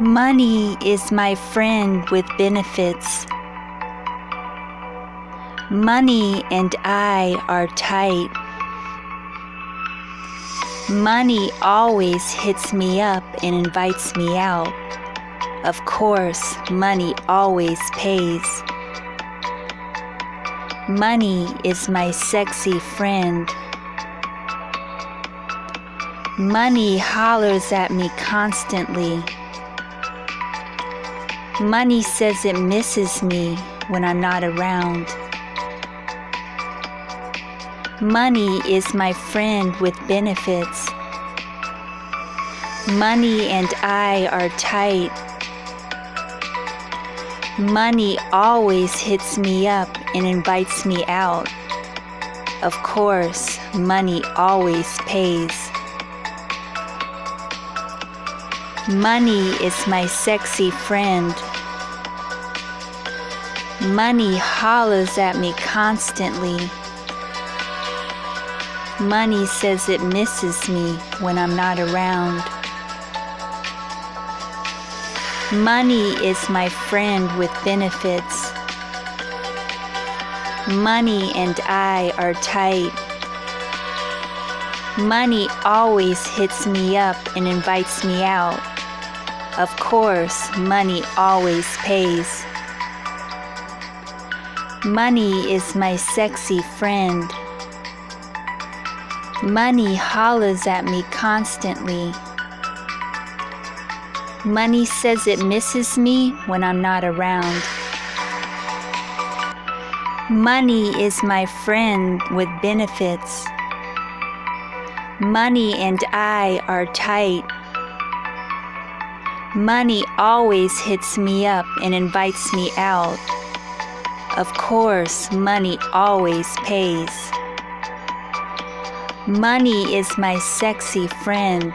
Money is my friend with benefits. Money and I are tight. Money always hits me up and invites me out. Of course, money always pays. Money is my sexy friend. Money hollers at me constantly. Money says it misses me when I'm not around. Money is my friend with benefits. Money and I are tight. Money always hits me up and invites me out. Of course, money always pays. Money is my sexy friend. Money hollers at me constantly. Money says it misses me when I'm not around. Money is my friend with benefits. Money and I are tight. Money always hits me up and invites me out. Of course, money always pays. Money is my sexy friend. Money hollers at me constantly. Money says it misses me when I'm not around. Money is my friend with benefits. Money and I are tight. Money always hits me up and invites me out. Of course, money always pays. Money is my sexy friend.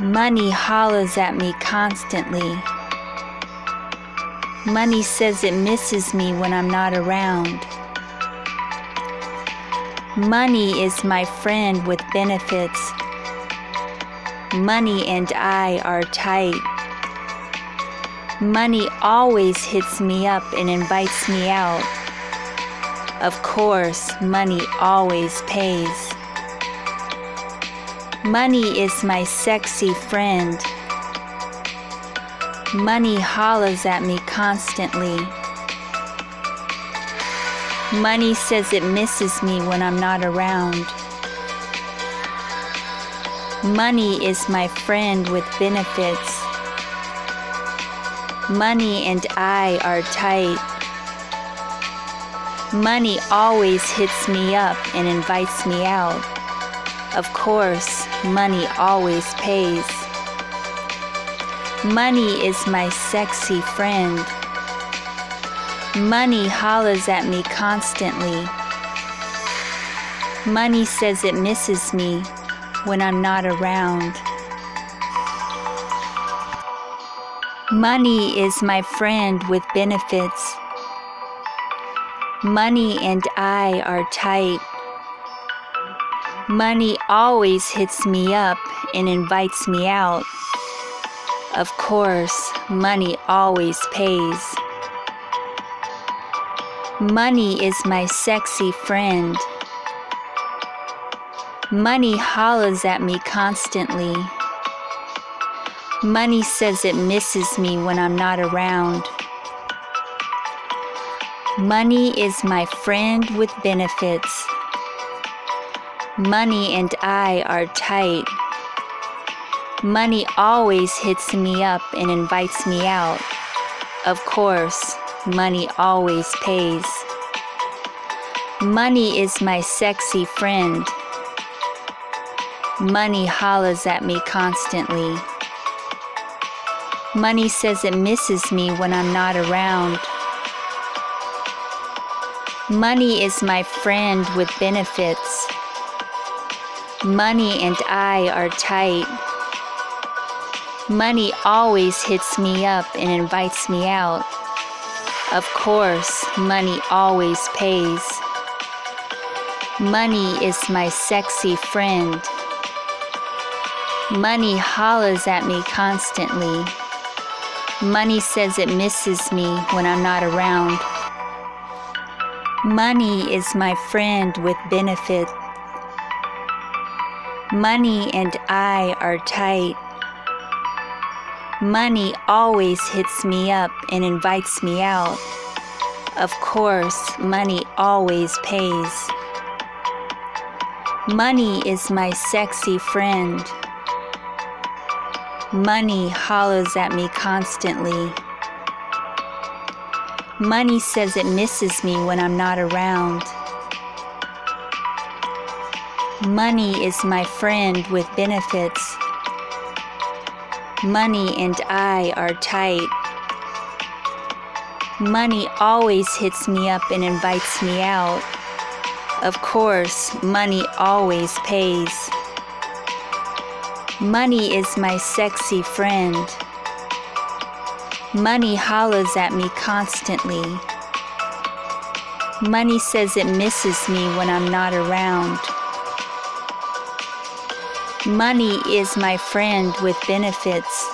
Money hollers at me constantly. Money says it misses me when I'm not around. Money is my friend with benefits. Money and I are tight. Money always hits me up and invites me out. Of course, money always pays. Money is my sexy friend. Money hollers at me constantly. Money says it misses me when I'm not around. Money is my friend with benefits. Money and I are tight. Money always hits me up and invites me out. Of course, money always pays. Money is my sexy friend. Money hollers at me constantly. Money says it misses me when I'm not around. Money is my friend with benefits. Money and I are tight. Money always hits me up and invites me out. Of course, money always pays. Money is my sexy friend. Money hollers at me constantly. Money says it misses me when I'm not around. Money is my friend with benefits. Money and I are tight. Money always hits me up and invites me out. Of course, money always pays. Money is my sexy friend. Money hollers at me constantly. Money says it misses me when I'm not around. Money is my friend with benefits. Money and I are tight. Money always hits me up and invites me out. Of course, money always pays. Money is my sexy friend. Money hollers at me constantly. Money says it misses me when I'm not around. Money is my friend with benefit. Money and I are tight. Money always hits me up and invites me out. Of course, money always pays. Money is my sexy friend. Money hollers at me constantly. Money says it misses me when I'm not around. Money is my friend with benefits. Money and I are tight. Money always hits me up and invites me out. Of course, money always pays. Money is my sexy friend. Money hollers at me constantly. Money says it misses me when I'm not around. Money is my friend with benefits.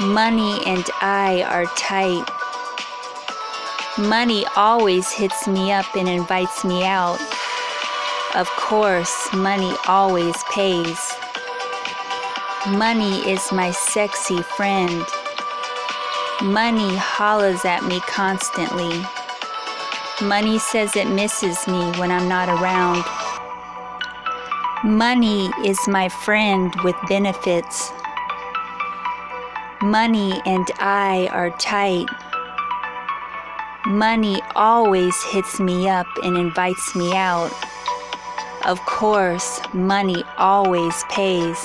Money and I are tight. Money always hits me up and invites me out. Of course, money always pays. Money is my sexy friend. Money hollers at me constantly. Money says it misses me when I'm not around. Money is my friend with benefits. Money and I are tight. Money always hits me up and invites me out. Of course, money always pays.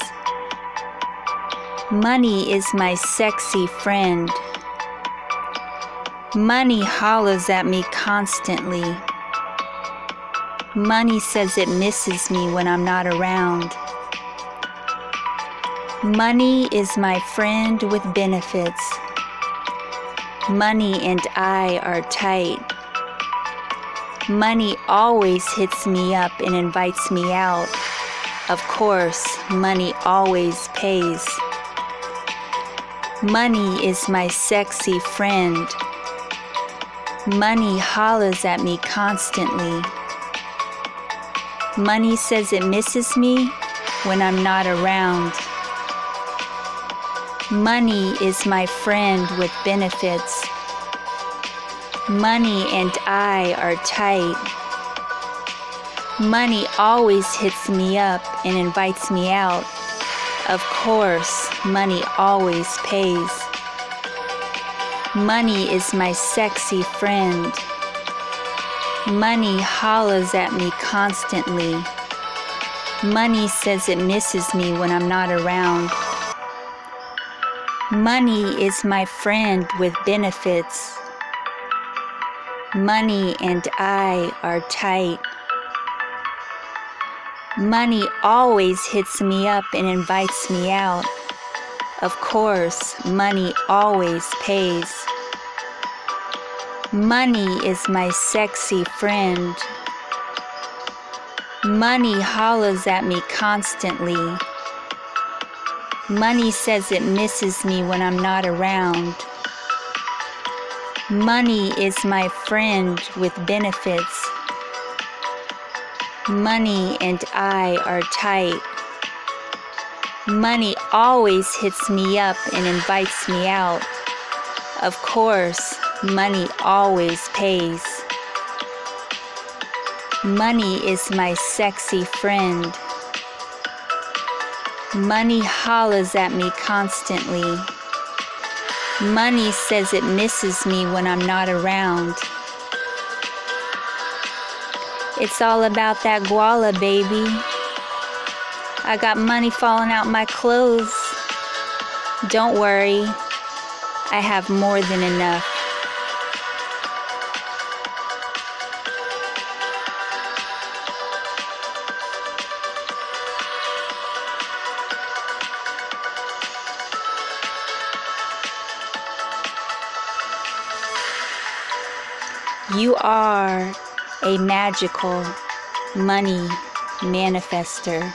Money is my sexy friend. Money hollers at me constantly. Money says it misses me when I'm not around. Money is my friend with benefits. Money and I are tight. Money always hits me up and invites me out. Of course, money always pays. Money is my sexy friend. Money hollers at me constantly. Money says it misses me when I'm not around. Money is my friend with benefits. Money and I are tight. Money always hits me up and invites me out. Of course, money always pays. Money is my sexy friend. Money hollers at me constantly. Money says it misses me when I'm not around. Money is my friend with benefits. Money and I are tight. Money always hits me up and invites me out. Of course, money always pays. Money is my sexy friend. Money hollers at me constantly. Money says it misses me when I'm not around. Money is my friend with benefits. Money and I are tight. Money always hits me up and invites me out. Of course, money always pays. Money is my sexy friend. Money hollers at me constantly. Money says it misses me when I'm not around. It's all about that guala, baby. I got money falling out my clothes. Don't worry, I have more than enough. You are a magical money manifester.